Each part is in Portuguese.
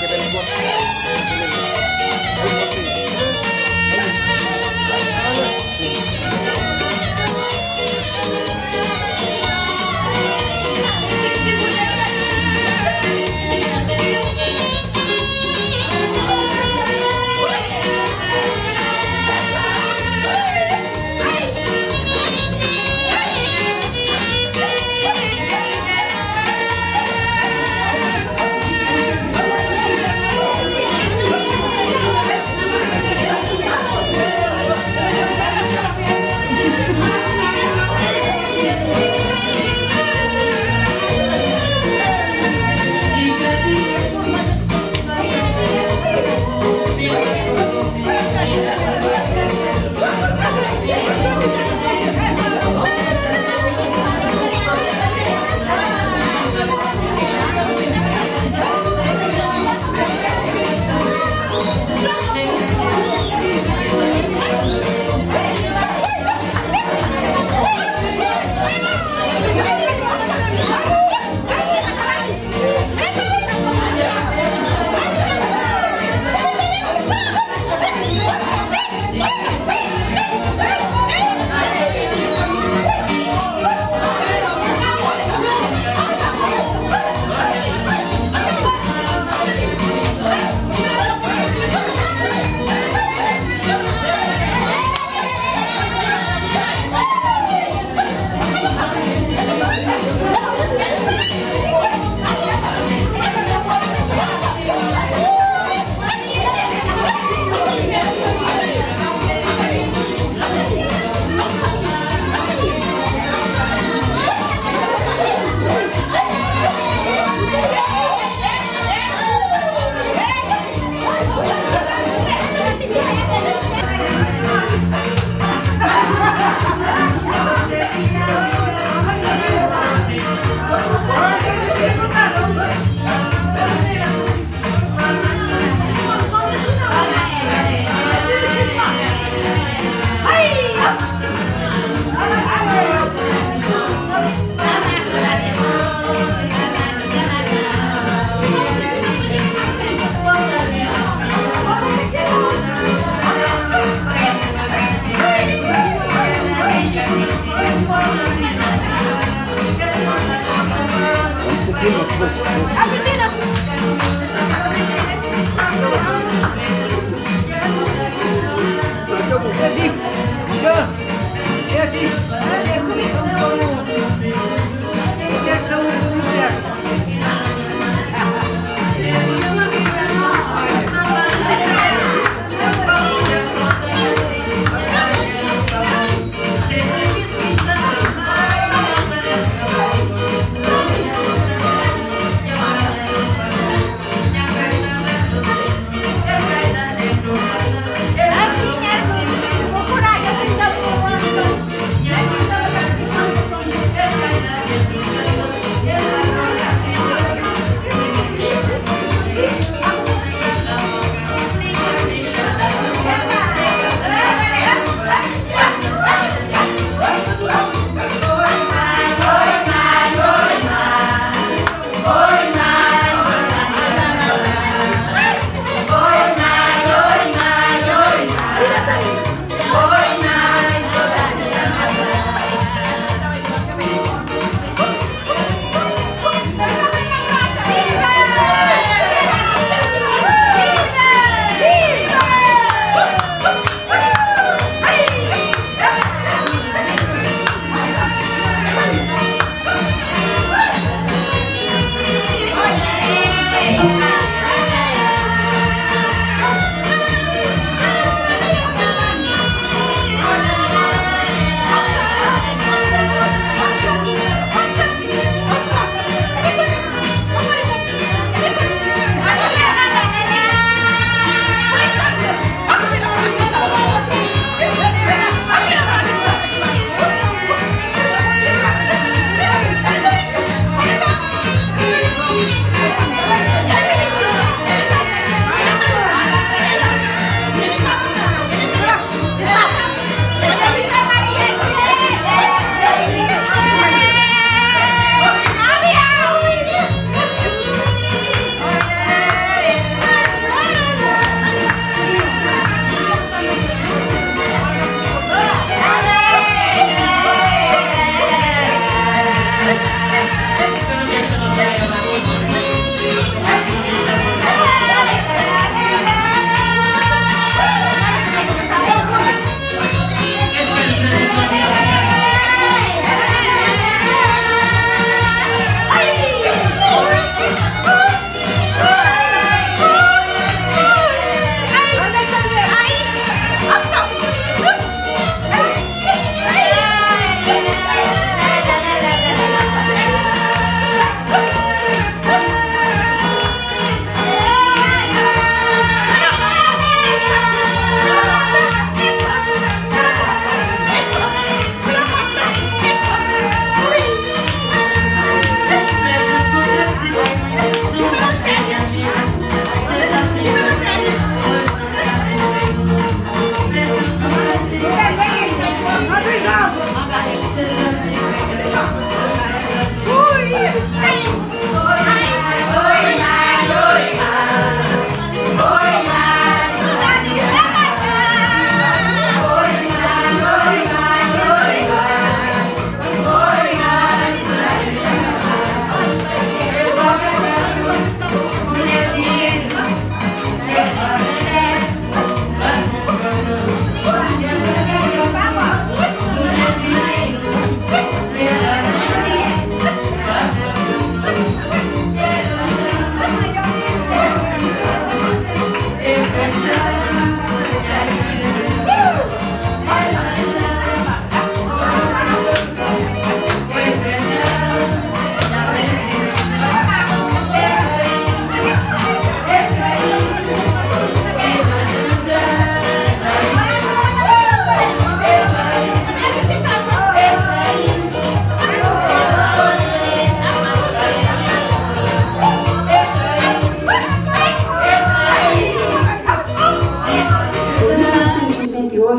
que ver aqui, vem aqui.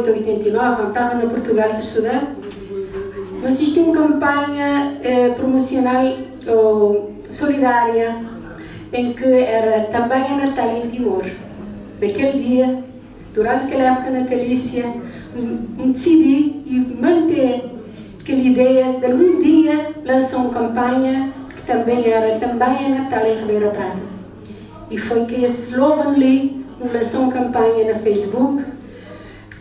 89, eu estava no Portugal de estudar, mas existe uma campanha eh, promocional ou solidária em que era também a Natal Timor. Naquele dia, durante aquela época natalícia, me decidi e manter aquela ideia de algum dia lançar uma campanha que também era também a Natal em Ribeira Prata. E foi que esse slogan ali lançou uma campanha na Facebook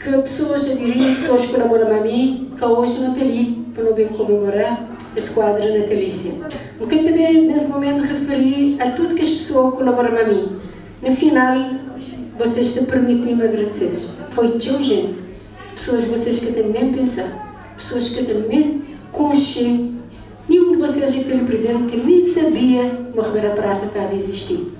que pessoas aderiam, pessoas colaboram a mim, que hoje não ali para não bem comemorar a quadra natalícia. O que também nesse momento referi a tudo que as pessoas colaboram a mim. No final, vocês se permitem me agradecer. Foi tão gente. Pessoas vocês que também pensar, pessoas que também conhecem. Nenhum de vocês aquele presente que nem sabia que uma Ribeira Prata estava a existir.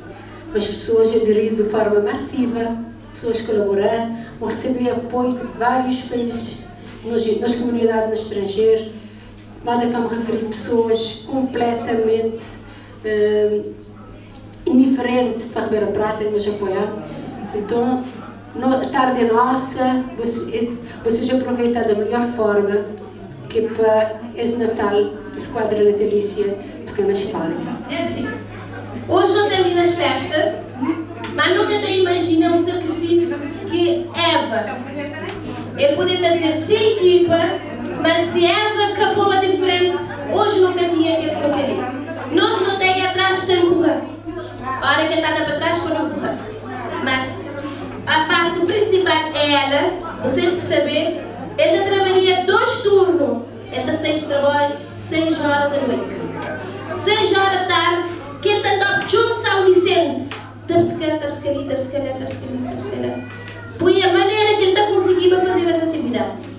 Mas pessoas aderiram de forma massiva, pessoas colaboraram, receber apoio de vários países, nas, nas comunidades no estrangeiro, nada cá me referir pessoas completamente uh, indiferentes para Ribeira Prata e nos apoiar. Então, a tarde é nossa, vocês, vocês aproveitam da melhor forma que é para esse Natal, esse quadro natalícia, pequena história. É assim, hoje não termina as festas, mas nunca te imagina o sacrifício que Eva, ele podia dizer sem equipa, mas se Eva acabou a diferente, hoje nunca tinha que trocar. Nós não tem atrás de empurrar. A hora que está para trás, quando empurrar. Mas a parte principal é ela, vocês saber, ele trabalha dois turnos. Ele seis trabalho, seis horas da noite. Seis horas da tarde, que ele está junto São Vicente. Tabscala, tabscala, tabscala, tabscala. Foi a maneira que ele está conseguindo fazer atividade.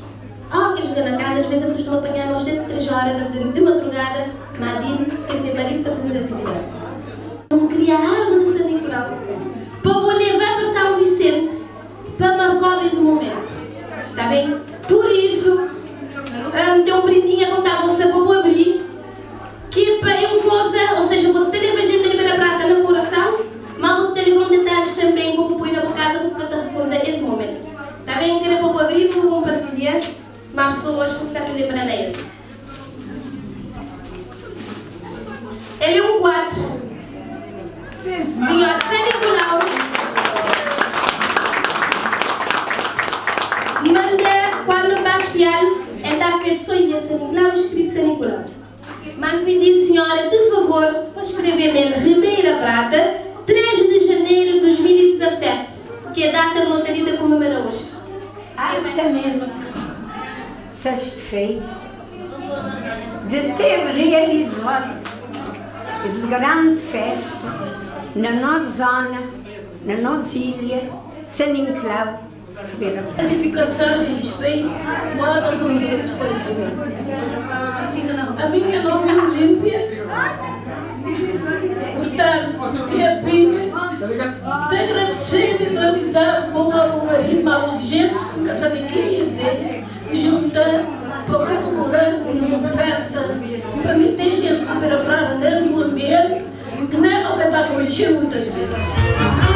Ah, que chega na casa, às vezes eu costumo apanhar nós de 3 horas de, de madrugada, Madine, que esse marido está fazendo atividade. Vamos criar algo de São Nicolau para levar para São Vicente, para marcar esse momento. Está bem? Por isso, um, tem um prendinho a contar você para vou abrir, que para uma coisa, ou seja, vou ter a gente de prata no coração, mas vou ter um detalhes também para pôr na casa para ficar recordar esse momento. Está bem? Quero para abrir, vou compartilhar mas pessoas vão ficar te lembrando esse. Ele é um quadro. Senhor São Nicolau. Manda, quando vai espiar, da feito só dia de São Nicolau, escrito São Nicolau. Mas pedi, senhora, de favor, para escrever nele Ribeira Prata, 3 de janeiro de 2017, que é a data que a lotaria comemora hoje. Ai, também satisfeito de ter realizado essa grande festa na nossa zona, na nossa ilha, San Inclau, A e. A minha nome é Olímpia, portanto, que a Pinha, de agradecer as amizades com o marido, mas os gente que é dizer juntar para comemorar uma festa. Para mim tem gente que para praia dentro do ambiente que nem não vai estar conhecido muitas vezes.